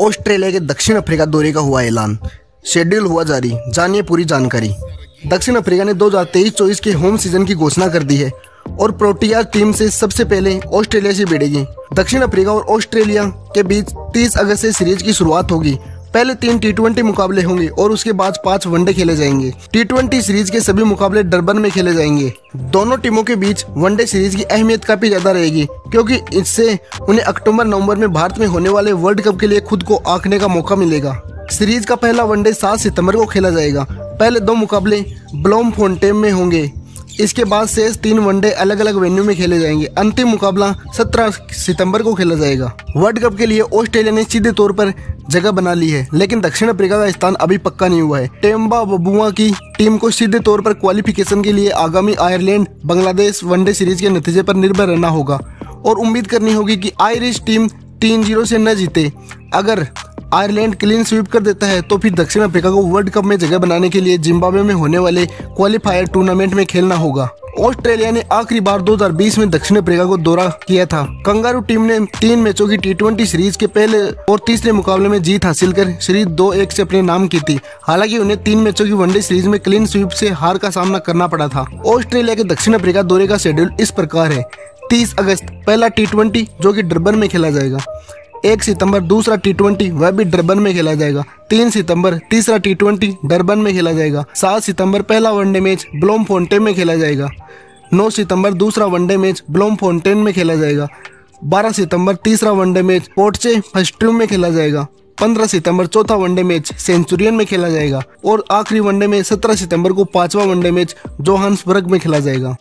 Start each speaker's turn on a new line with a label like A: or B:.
A: Australia के दक्षिण Africa दौरे का हुआ ऐलान। शेड्यूल हुआ जारी। जानिए पूरी जानकारी। दक्षिण अफ्रीका ने 2023-24 के होम सीज़न की घोषणा कर दी है और प्रोटिया टीम से सबसे पहले ऑस्ट्रेलिया से भिड़ेगी। दक्षिण अफ्रीका और ऑस्ट्रेलिया के बीच 30 अगस्त से सीरीज़ की शुरुआत होगी। पहले तीन टी मुकाबले होंगे और उसके बाद पाँच वनडे खेले जाएँगे। टी सीरीज़ के सभी मुकाबले डरबन में खेले जाएँगे। दोनों टीमों के बीच वनडे सीरीज़ की अहमियत काफ़ी ज़्यादा रहेगी, क्योंकि इससे उन्हें अक्टूबर नवंबर में भारत में होने वाले वर्ल्ड कप के लिए खुद को आंकने का मौका मिलेगा। सीरीज़ का पहला वनडे सात सितंबर को खेला जाएगा। पहले दो मुकाबले ब्लोम फोनटेम में होंगे। इसके बाद शेष तीन वनडे अलग अलग वेन्यू में खेले जाएँगे। अंतिम मुकाबला 17 सितंबर को खेला जाएगा। वर्ल्ड कप के लिए ऑस्ट्रेलिया ने सीधे तौर पर जगह बना ली है, लेकिन दक्षिण अफ्रीका का स्थान अभी पक्का नहीं हुआ है। टेम्बा बबुआ की टीम को सीधे तौर पर क्वालिफिकेशन के लिए आगामी आयरलैंड बांग्लादेश वनडे सीरीज़ के नतीजे पर निर्भर रहना होगा। और उम्मीद करनी होगी कि आयरिश टीम तीन ज़ीरो से न जीते। अगर आयरलैंड क्लीन स्वीप कर देता है तो फिर दक्षिण अफ्रीका को वर्ल्ड कप में जगह बनाने के लिए जिम्बाब्वे में होने वाले क्वालिफायर टूर्नामेंट में खेलना होगा। ऑस्ट्रेलिया ने आखिरी बार 2020 में दक्षिण अफ्रीका को दौरा किया था। कंगारू टीम ने तीन मैचों की टी सीरीज़ के पहले और तीसरे मुकाबले में जीत हासिल कर सीरीज़ दो एक से अपने नाम की थी। हालाँकि उन्हें तीन मैचों की वनडे सीरीज़ में क्लीन स्वीप से हार का सामना करना पड़ा था। ऑस्ट्रेलिया के दक्षिण अफ्रीका दौरे का शेड्यूल इस प्रकार है। तीस अगस्त, पहला टी जो की डरबन में खेला जाएगा। एक सितंबर दूसरा टी ट्वेंटी वह भी डरबन में खेला जाएगा। तीन सितंबर तीसरा टी ट्वेंटी डरबन में खेला जाएगा। सात सितंबर पहला वनडे मैच ब्लोम फोन्टेन में खेला जाएगा। नौ सितंबर दूसरा वनडे मैच ब्लोम फोन्टेन में खेला जाएगा। बारह सितंबर तीसरा वनडे मैच पोर्टचे फर्स्ट्रूम में खेला जाएगा। पंद्रह सितंबर चौथा वनडे मैच, सेंचुरियन में खेला जाएगा। और आखिरी वनडे में सत्रह सितंबर को पांचवा वनडे मैच, जोहान्सबर्ग में खेला जाएगा।